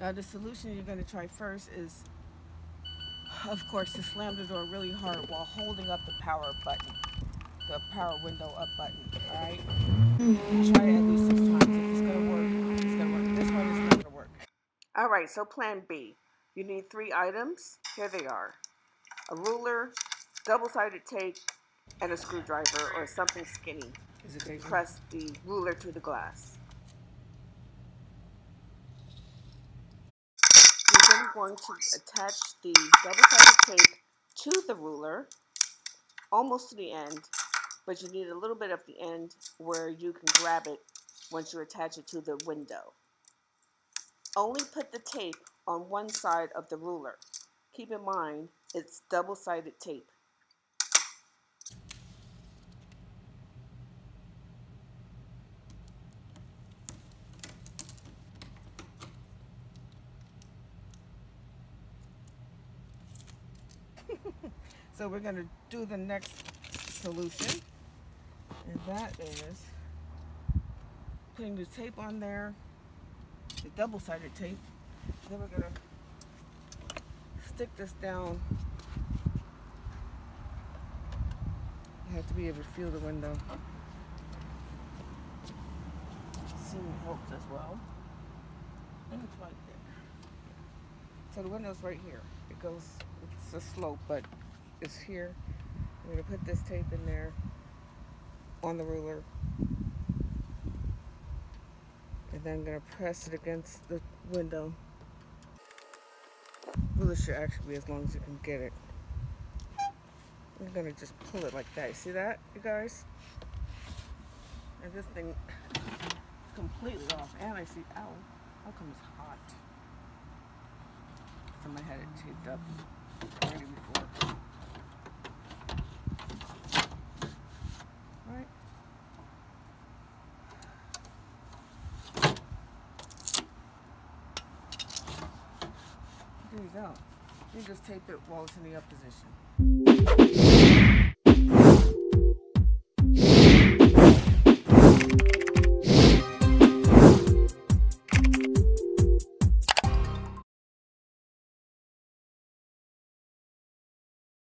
Now the solution you're going to try first is, of course, to slam the door really hard while holding up the power button, the power window up button, all right? Try it at least six times. If it's going to work, it's to work. This one is not going to work. All right, so plan B. You need three items. Here they are. A ruler, double-sided tape, and a screwdriver or something skinny to press the ruler to the glass. You're then going to attach the double-sided tape to the ruler, almost to the end, but you need a little bit of the end where you can grab it once you attach it to the window. Only put the tape on one side of the ruler. Keep in mind, it's double-sided tape. So we're going to do the next solution. And that is putting the tape on there, the double-sided tape. Then we're going to stick this down. You have to be able to feel the window. Seam helps as well. And it's right there. So the window's right here. It goes, it's a slope, but it's here. I'm going to put this tape in there on the ruler. And then I'm going to press it against the window. Ruler should actually be as long as you can get it. I'm going to just pull it like that. You see that, you guys? And this thing is completely off. And I see, ow, how come it's hot? Somebody had it taped up already before. Right? Go. You just tape it while it's in the up position.